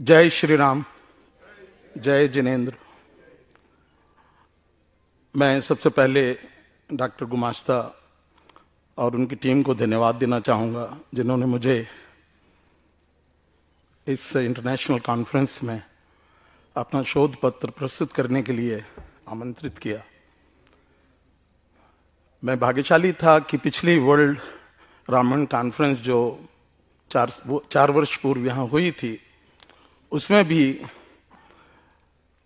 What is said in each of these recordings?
जय श्री राम जय जिनेन्द्र। मैं सबसे पहले डॉक्टर गुमाश्ता और उनकी टीम को धन्यवाद देना चाहूँगा, जिन्होंने मुझे इस इंटरनेशनल कॉन्फ्रेंस में अपना शोध पत्र प्रस्तुत करने के लिए आमंत्रित किया। मैं भाग्यशाली था कि पिछली वर्ल्ड रामायण कॉन्फ्रेंस जो चार चार वर्ष पूर्व यहाँ हुई थी उसमें भी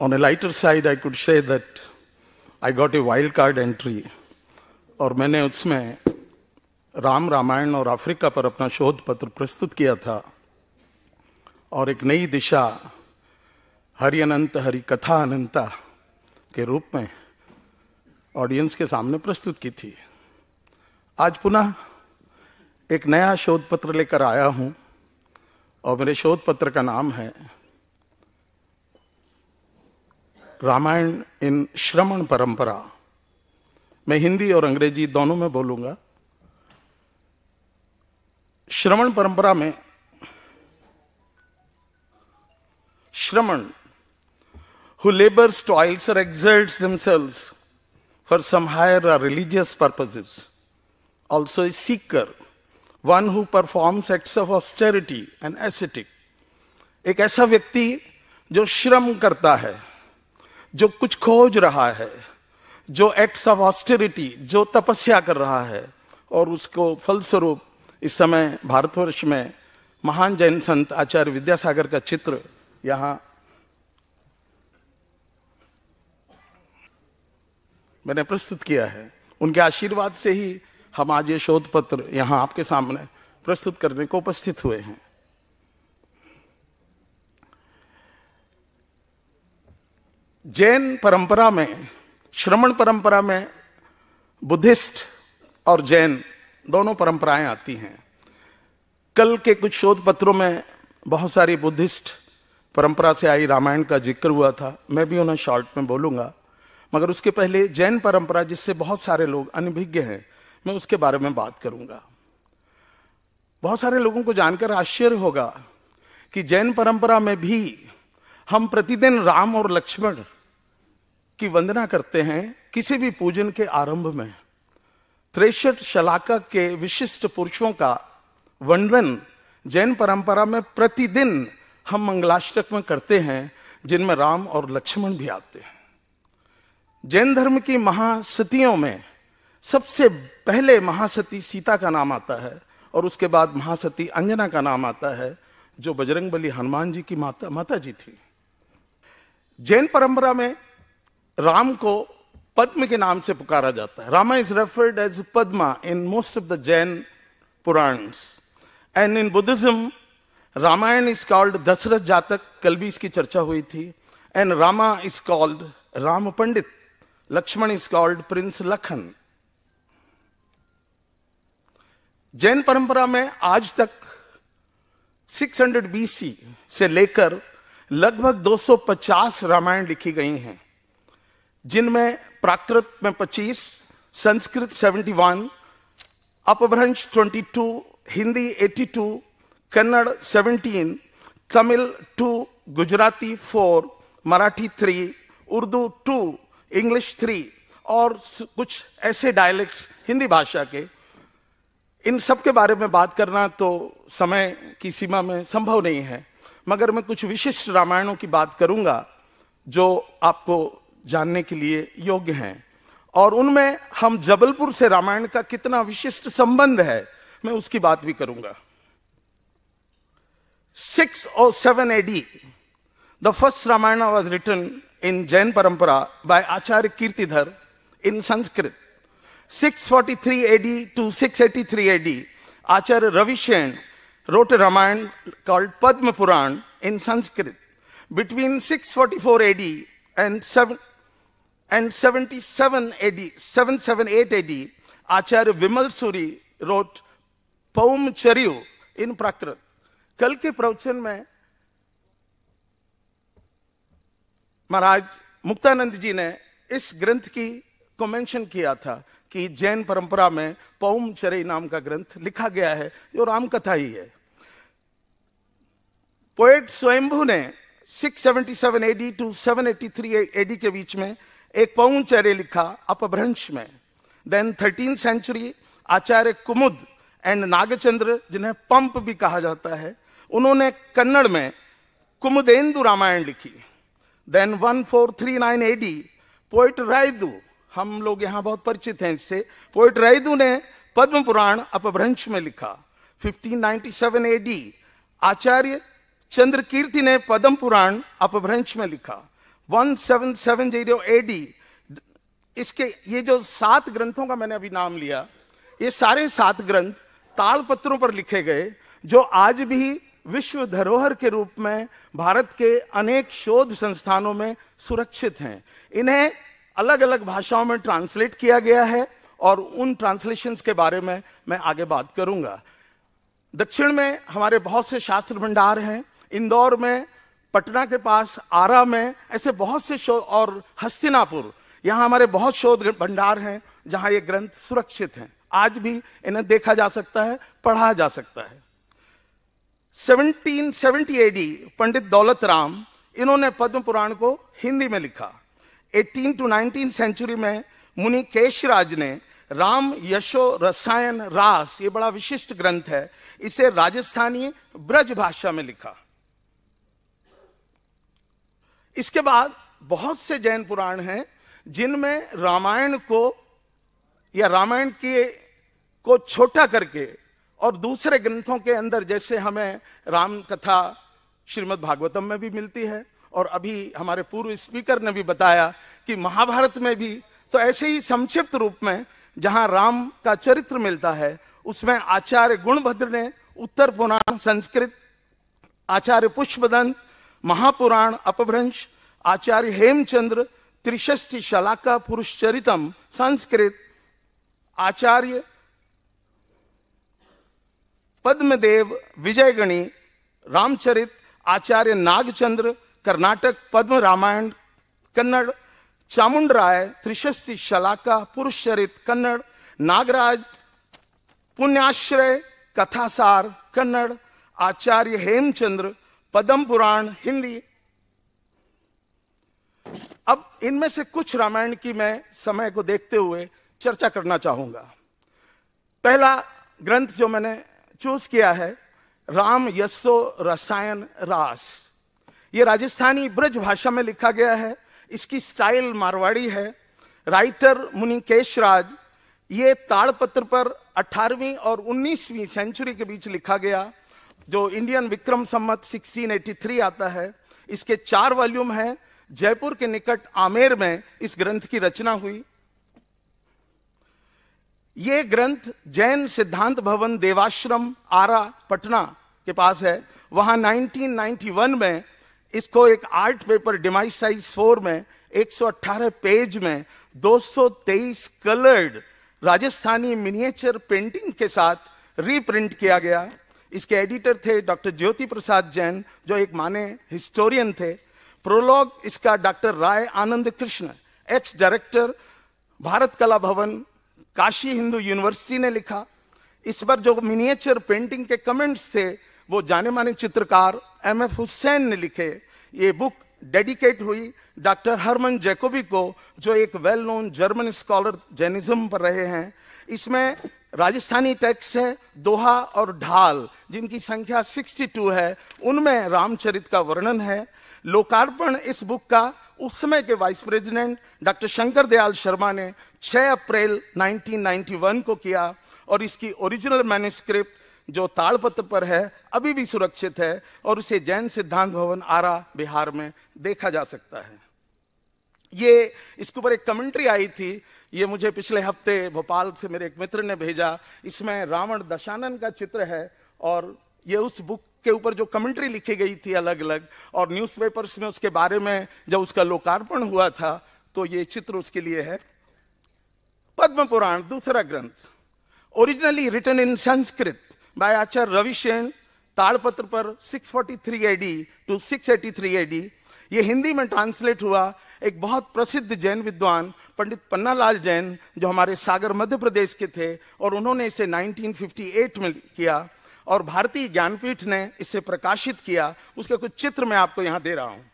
on a lighter side I could say that I got a wild card entry और मैंने उसमें राम रामायण और अफ्रीका पर अपना शोध पत्र प्रस्तुत किया था, और एक नई दिशा, हरि अनंत, हरि कथा अनंता के रूप में ऑडियंस के सामने प्रस्तुत की थी। आज पुनः एक नया शोध पत्र लेकर आया हूँ। और मेरे शोध पत्र का नाम है रामायण इन श्रमण परंपरा। मैं हिंदी और अंग्रेज़ी दोनों में बोलूँगा। श्रवण परंपरा में श्रमण हु लेबर्स टॉयल्स और exerts themselves for some higher religious purposes also seeker one who performs acts of austerity and ascetic. एक ऐसा व्यक्ति जो श्रम करता है, जो कुछ खोज रहा है, जो एक्ट्स ऑफ़ ऑस्टेरिटी जो तपस्या कर रहा है, और उसको फलस्वरूप इस समय भारतवर्ष में महान जैन संत आचार्य विद्यासागर का चित्र यहाँ मैंने प्रस्तुत किया है उनके आशीर्वाद से ही हम आज ये शोध पत्र यहाँ आपके सामने प्रस्तुत करने को उपस्थित हुए हैं। जैन परंपरा में श्रमण परंपरा में, बुद्धिस्ट और जैन दोनों परंपराएँ आती हैं। कल के कुछ शोध पत्रों में बहुत सारी बुद्धिस्ट परंपरा से आई, रामायण का ज़िक्र हुआ था, मैं भी उन्हें शॉर्ट में बोलूँगा। मगर उसके पहले जैन परंपरा, जिससे बहुत सारे लोग अनभिज्ञ हैं मैं उसके बारे में बात करूँगा। बहुत सारे लोगों को जानकर आश्चर्य होगा कि जैन परंपरा में भी हम प्रतिदिन राम और लक्ष्मण की वंदना करते हैं किसी भी पूजन के आरंभ में। त्रेसठ शलाका के विशिष्ट पुरुषों का वंदन जैन परंपरा में प्रतिदिन हम मंगलाष्टक में करते हैं, जिनमें राम और लक्ष्मण भी आते हैं। जैन धर्म की महासतियों में सबसे पहले महासती सीता का नाम आता है और उसके बाद महासती अंजना का नाम आता है, जो बजरंग बली हनुमान जी की माता माता जी थी। जैन परंपरा में राम को पद्म के नाम से पुकारा जाता है। Rama is referred as Padma in most of the Jain Puranas. And in Buddhism Ramayana is called Dasharatha Jataka, कल भी इसकी चर्चा हुई थी। And Rama is called Ram Pandit, Lakshman is called prince Lakhan Jain परंपरा में आज तक 600 बीसी से लेकर लगभग 250 रामायण लिखी गई हैं, जिनमें प्राकृत में 25 संस्कृत 71 अपभ्रंश 22 हिंदी 82 कन्नड़ 17 तमिल 2 गुजराती 4 मराठी 3 उर्दू 2 इंग्लिश 3 और कुछ ऐसे डायलेक्ट्स हिंदी भाषा के इन सब के बारे में बात करना तो समय की सीमा में संभव नहीं है। मगर मैं कुछ विशिष्ट रामायणों की बात करूँगा जो आपको जानने के लिए योग्य हैं। और उनमें हम जबलपुर से रामायण का कितना विशिष्ट संबंध है, मैं उसकी बात भी करूँगा। सिक्स और seven AD the first Ramayana was written in Jain parampara by Acharya Kirtidhar in Sanskrit. 643 AD to 683 AD, Acharya Ravi Ravishen wrote a Ramayana called Padma Puran in Sanskrit. Between 644 AD and, 7, and 77 AD, 778 AD, Acharya Vimal Suri wrote Paum Charyu in Prakrit. कल के प्रवचन में महाराज मुक्तानंद जी ने इस ग्रंथ की को mention किया था कि जैन परंपरा में पौम चरे नाम का ग्रंथ लिखा गया है, जो रामकथा ही है। पोएट स्वयंभू ने 677 एडी टू 783 एडी के बीच में एक पौन चेरे लिखा अपभ्रंश में। Then thirteen century Acharya Kumud and Nagachandra, जिन्हें पंप भी कहा जाता है, उन्होंने कन्नड़ में कुमुदेन्दु रामायण लिखी। देन 1439 एडी पोइट रायदू हम लोग यहाँ बहुत परिचित हैं इससे पोइट रायदू ने पद्म पुराण अपभ्रंश में लिखा। 1597 एडी आचार्य चंद्र कीर्ति ने पद्म पुराण अपभ्रंश में लिखा। 1770 एडी इसके ये जो सात ग्रंथों का मैंने अभी नाम लिया, ये सारे सात ग्रंथ तालपत्रों पर लिखे गए, जो आज भी विश्व धरोहर के रूप में भारत के अनेक शोध संस्थानों में सुरक्षित हैं। इन्हें अलग अलग भाषाओं में ट्रांसलेट किया गया है और उन ट्रांसलेशंस के बारे में मैं आगे बात करूँगा। दक्षिण में हमारे बहुत से शास्त्र भंडार हैं, इंदौर में, पटना के पास, आरा में, ऐसे बहुत से शोध और हस्तिनापुर, यहाँ हमारे बहुत शोध भंडार हैं, जहाँ ये ग्रंथ सुरक्षित हैं। आज भी इन्हें देखा जा सकता है, पढ़ा जा सकता है। 1770 एडी पंडित दौलत राम इन्होंने पद्म पुराण को हिंदी में लिखा। 18 टू 19 सेंचुरी में मुनि केशराज ने राम यशो रसायन रास, ये बड़ा विशिष्ट ग्रंथ है, इसे राजस्थानी ब्रज भाषा में लिखा। इसके बाद बहुत से जैन पुराण हैं, जिनमें रामायण को या रामायण के, को छोटा करके और दूसरे ग्रंथों के अंदर जैसे हमें राम कथा श्रीमद् भागवतम में भी मिलती है और अभी हमारे पूर्व स्पीकर ने भी बताया कि महाभारत में भी तो ऐसे ही संक्षिप्त रूप में जहाँ राम का चरित्र मिलता है, उसमें आचार्य गुणभद्र ने उत्तर पुराण संस्कृत, आचार्य पुष्पदंत, महापुराण अपभ्रंश, आचार्य हेमचंद्र त्रिशस्ति शलाका पुरुष चरितम संस्कृत, आचार्य पद्मदेव विजयगणी रामचरित, आचार्य नागचंद्र कर्नाटक पद्म रामायण, कन्नड़, चामुंड राय, त्रिशस्ति शलाका पुरुष चरित कन्नड़, नागराज, पुण्याश्रय, कथासार कन्नड़, आचार्य हेमचंद्र, पद्म पुराण, हिंदी। अब इनमें से कुछ रामायण की मैं समय को देखते हुए चर्चा करना चाहूँगा। पहला ग्रंथ जो मैंने चूज़ किया है, राम यशो रसायन रास। ये राजस्थानी ब्रज भाषा में लिखा गया है, इसकी स्टाइल मारवाड़ी है। राइटर मुनिकेश राज ये ताड़पत्र पर 18वीं और 19वीं सेंचुरी के बीच लिखा गया, जो इंडियन विक्रम संमत 1683 आता है। इसके चार वॉल्यूम है, जयपुर के निकट आमेर में इस ग्रंथ की रचना हुई। ये ग्रंथ जैन सिद्धांत भवन देवाश्रम आरा, पटना के पास है। वहाँ 1991 में इसको एक art paper demy size four में 118 पेज में 223 कलर्ड राजस्थानी मिनिएचर पेंटिंग के साथ रीप्रिंट किया गया। इसके एडिटर थे डॉक्टर ज्योति प्रसाद जैन, जो एक माने हिस्टोरियन थे। प्रोलॉग इसका doctor Rai Anand Krishna ex director Bharat Kala Bhavan, Kashi Hindu university ने लिखा। इस पर जो मिनिएचर पेंटिंग के कमेंट्स थे, वो जाने माने चित्रकार एम एफ़ हुसैन ने लिखे, ये बुक डेडिकेट हुई डॉक्टर हरमन जैकोबी को, जो एक well known German scholar Jainism पर रहे हैं। इसमें राजस्थानी टेक्स्ट है, दोहा और ढाल, जिनकी संख्या 62 है। उनमें रामचरित का वर्णन है। लोकार्पण इस बुक का उस समय के vice president doctor Shankar Dayal Sharma ने 6 अप्रैल 1991 को किया, और इसकी ओरिजिनल मैन्युस्क्रिप्ट जो ताड़पत्र पर है, अभी भी सुरक्षित है और उसे जैन सिद्धांत भवन आरा बिहार में देखा जा सकता है। ये, इसके ऊपर एक कमेंट्री आई थी, ये मुझे पिछले हफ़्ते भोपाल से मेरे एक मित्र ने भेजा। इसमें रावण दशानन का चित्र है और ये उस बुक के ऊपर जो कमेंट्री लिखी गई थी अलग अलग और न्यूज़पेपर्स में उसके बारे में जब उसका लोकार्पण हुआ था तो ये चित्र उसके लिए है। पद्म पुराण, दूसरा ग्रंथ originally written in Sanskrit. By Acharya Ravishena ताड़पत्र पर 643 एडी टू 683 एडी ये हिंदी में ट्रांसलेट हुआ एक बहुत प्रसिद्ध जैन विद्वान, पंडित पन्नालाल जैन, जो हमारे सागर मध्य प्रदेश के थे और उन्होंने इसे 1958 में किया और भारतीय ज्ञानपीठ ने इसे प्रकाशित किया। उसके कुछ चित्र मैं आपको यहाँ दे रहा हूँ।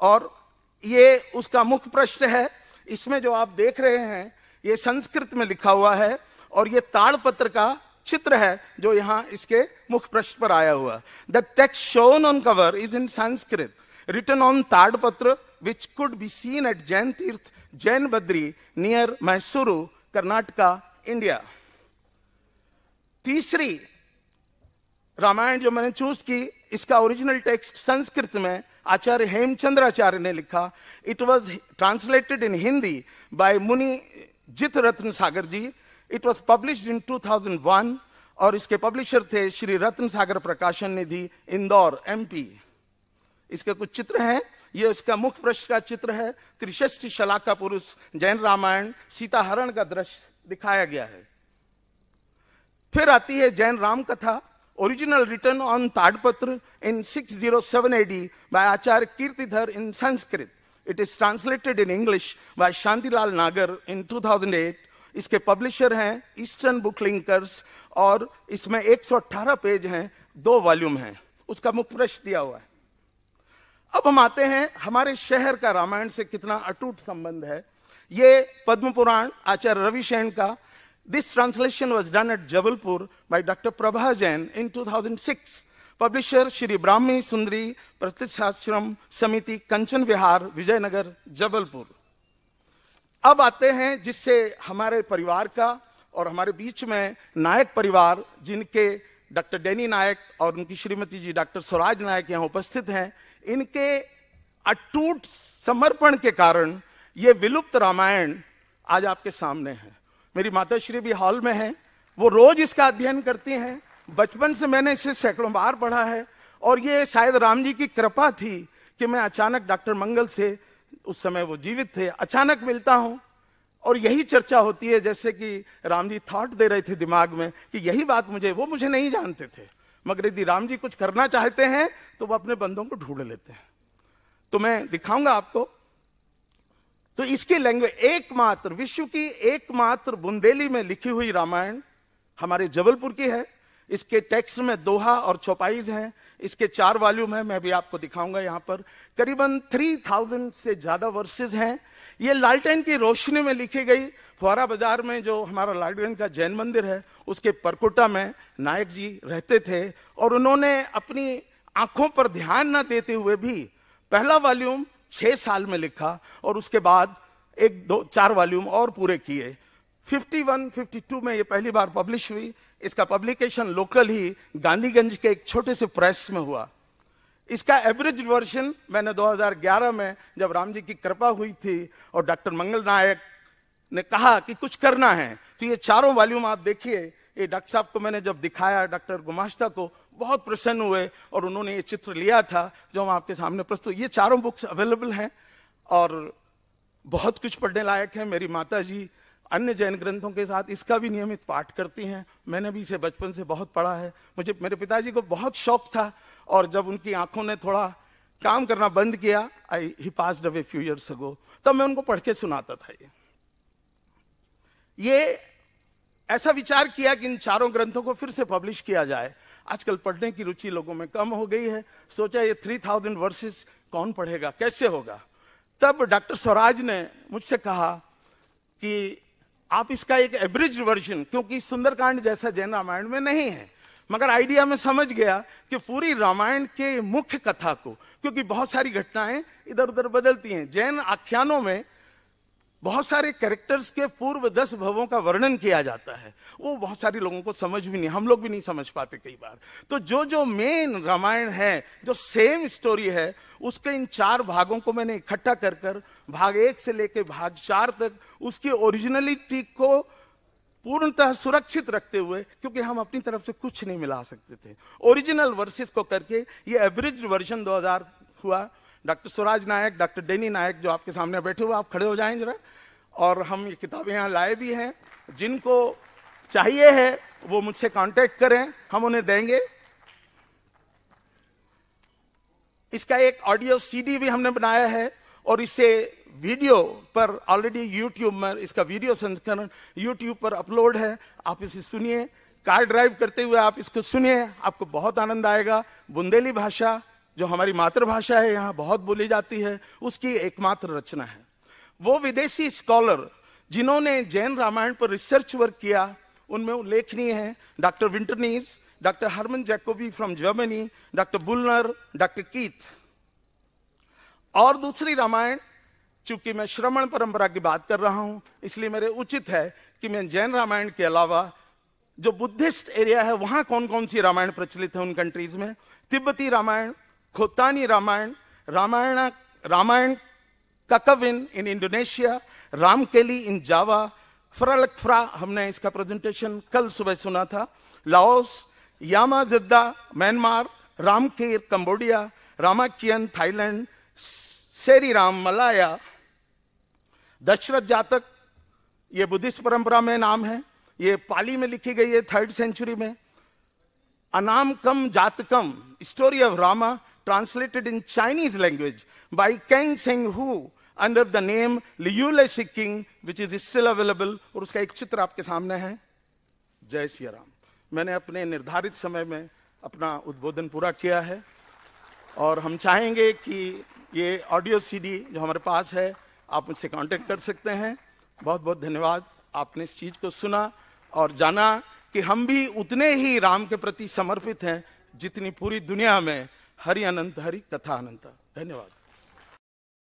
और ये उसका मुख्य प्रश्न है। इसमें जो आप देख रहे हैं, ये संस्कृत में लिखा हुआ है और ये ताड़पत्र का चित्र है जो यहाँ इसके मुख्य पृष्ठ पर आया हुआ। The text shown on cover is in Sanskrit written on tadpatra which could be seen at Jain tirth Jain Badri near Mysuru Karnataka India तीसरी, रामायण जो मैंने चूज़ की, इसका ओरिजिनल टेक्स्ट संस्कृत में आचार्य हेमचंद्राचार्य ने लिखा। It was translated in Hindi by Muni Jit Ratna Sagar ji it was publish in 2001 और इसके पब्लिशर थे श्री रत्न सागर प्रकाशन निधि, इंदौर एमपी इसके कुछ चित्र हैं ये इसका मुख्य पृष्ठ का चित्र है त्रिशष्टि शलाका पुरुष, जैन रामायण सीता हरण का दृश्य दिखाया गया है फिर आती है जैन राम कथा, original written on Tadpatra in 607 AD by Acharya Kirtidhar in Sanskrit. It is translated in English by Shantilal Nagar in 2008. इसके पब्लिशर हैं ईस्टर्न बुक लिंकर्स और इसमें 118 पेज हैं, दो वॉल्यूम हैं। उसका मुख प्रश्न दिया हुआ है। अब हम आते हैं, हमारे शहर का रामायण से कितना अटूट संबंध है। ये पद्म पुराण आचार्य रविशैन का this translation was done at Jabalpur by doctor Prabha Jain in two thousand six publisher Shri Brahmi Sundari, Pratishthashram Samiti, कंचन विहार, विजयनगर, जबलपुर। अब आते हैं जिससे हमारे परिवार का और हमारे बीच में नायक परिवार, जिनके डॉक्टर डेनी नायक और उनकी श्रीमती जी डॉक्टर स्वराज नायक यहाँ उपस्थित हैं, इनके अटूट समर्पण के कारण ये विलुप्त रामायण आज आपके सामने है। मेरी माता श्री भी हॉल में है, वो रोज इसका अध्ययन करती हैं। बचपन से मैंने इसे सैकड़ों बार पढ़ा है और ये शायद राम जी की कृपा थी कि मैं अचानक डॉक्टर मंगल से उस समय वो जीवित थे, अचानक मिलता हूँ। और यही चर्चा होती है, जैसे कि राम जी थॉट दे रहे थे दिमाग में कि यही बात मुझे, वो मुझे नहीं जानते थे। मगर यदि राम जी कुछ करना चाहते हैं तो वो अपने बंदों को ढूंढ लेते हैं। तो मैं दिखाऊँगा आपको। तो इसकी लैंग्वेज एकमात्र, विश्व की एकमात्र बुंदेली में लिखी हुई रामायण हमारे जबलपुर की है। इसके टेक्स्ट में दोहा और चौपाइज हैं इसके चार वॉल्यूम है मैं भी आपको दिखाऊँगा यहाँ पर। करीबन थ्री थाउज़ेंड से ज़्यादा वर्सेस हैं। ये लालटेन की रोशनी में लिखी गई। फुहारा बाज़ार में जो हमारा लालटेन का जैन मंदिर है उसके परकोटा में नायक जी रहते थे और उन्होंने अपनी आँखों पर ध्यान न देते हुए भी पहला वॉल्यूम छह साल में लिखा और उसके बाद एक दो चार वॉल्यूम और पूरे किए। 51, 52 में ये पहली बार पब्लिश हुई। इसका पब्लिकेशन लोकल ही गांधीगंज के एक छोटे से प्रेस में हुआ। इसका एवरेज वर्जन मैंने 2011 में जब राम जी की कृपा हुई थी और डॉक्टर मंगल नायक ने कहा कि कुछ करना है तो ये चारों वॉल्यूम आप देखिए। ये डॉक्टर साहब को मैंने जब दिखाया डॉक्टर गुमाश्ता को, बहुत प्रसन्न हुए और उन्होंने ये चित्र लिया था जो हम आपके सामने प्रस्तुत ये चारों बुक्स अवेलेबल हैं और बहुत कुछ पढ़ने लायक है मेरी माता जी अन्य जैन ग्रंथों के साथ इसका भी नियमित पाठ करती हैं। मैंने भी इसे बचपन से बहुत पढ़ा है। मुझे, मेरे पिताजी को बहुत शौक था और जब उनकी आँखों ने थोड़ा काम करना बंद किया I he pass away few years ago तब मैं उनको पढ़ के सुनाता था ये। ये ऐसा विचार किया कि इन चारों ग्रंथों को फिर से पब्लिश किया जाए। आजकल पढ़ने की रुचि लोगों में कम हो गई है। सोचा ये थ्री थाउज़ेंड वर्सेस कौन पढ़ेगा, कैसे होगा? तब डॉक्टर स्वराज ने मुझसे कहा कि आप इसका एक एवरेज वर्जन क्योंकि सुंदरकांड जैसा जैन रामायण में नहीं है। मगर आइडिया में समझ गया कि पूरी रामायण के मुख्य कथा को, क्योंकि बहुत सारी घटनाएँ इधर उधर बदलती हैं। जैन आख्यानों में बहुत सारे कैरेक्टर्स के पूर्व दस भवों का वर्णन किया जाता है। वो बहुत सारे लोगों को समझ भी नहीं, हम लोग भी नहीं समझ पाते कई बार। तो जो जो मेन रामायण है, जो सेम स्टोरी है, उसके इन चार भागों को मैंने इकट्ठा कर कर, भाग एक से लेकर भाग चार तक, उसकी ओरिजिनलिटी को पूर्णतः सुरक्षित रखते हुए, क्योंकि हम अपनी तरफ़ से कुछ नहीं मिला सकते थे। ओरिजिनल वर्सेस को करके ये एवरेज वर्जन 2000 हुआ डॉक्टर स्वराज नायक, डॉक्टर डेनी नायक जो आपके सामने बैठे हुए आप खड़े हो जाएँ जरा। और हम ये किताबें यहाँ लाए भी हैं। जिनको चाहिए है, वो मुझसे कांटेक्ट करें, हम उन्हें देंगे। इसका एक ऑडियो सीडी भी हमने बनाया है, और इसे वीडियो पर ऑलरेडी यूट्यूब में इसका वीडियो संस्करण यूट्यूब पर अपलोड है। आप इसे सुनिए। कार ड्राइव करते हुए आप इसको सुनिए। आपको बहुत आनंद आएगा। बुंदेली भाषा जो हमारी मातृभाषा है, यहाँ बहुत बोली जाती है, उसकी एकमात्र रचना है। वो विदेशी स्कॉलर जिन्होंने जैन रामायण पर रिसर्च वर्क किया, उनमें उल्लेखनीय है। Doctor Winternitz doctor Hermann Jacobi from Germany doctor Bulcke doctor Keith और दूसरी रामायण, चूँकि मैं श्रवण परंपरा की बात कर रहा हूँ, इसलिए मेरे उचित है कि मैं जैन रामायण के अलावा जो बुद्धिस्ट एरिया है, वहाँ कौन कौन सी रामायण प्रचलित है उन कंट्रीज़ में? तिब्बती रामायण खोतानी Ramayana Ramayana Ramayana Kakawin in Indonesia Ramkeli in Java फ्रलकफ्रा हमने इसका प्रेजेंटेशन कल सुबह सुना था लाओस यामा जिद्दा Myanmar Reamker Cambodia Ramakien Thailand Seri Rama Malaya Dasharatha Jataka ये बुद्धिस्ट परंपरा में नाम है ये पाली में लिखी गई है थर्ड सेंचुरी में Anamakam Jatakam story of Rama translated in Chinese language by Kang Seng Hui under the name Liule Siking which is still available और उसका एक चित्र आपके सामने है। जय सिया राम। मैंने अपने निर्धारित समय में अपना उद्बोधन पूरा किया है, और हम चाहेंगे कि ये ऑडियो सीडी जो हमारे पास है, आप मुझसे कांटेक्ट कर सकते हैं। बहुत बहुत धन्यवाद। आपने इस चीज़ को सुना और जाना कि हम भी उतने ही राम के प्रति समर्पित हैं जितनी पूरी दुनिया में हरि अनंत हरि कथा अनंत। धन्यवाद।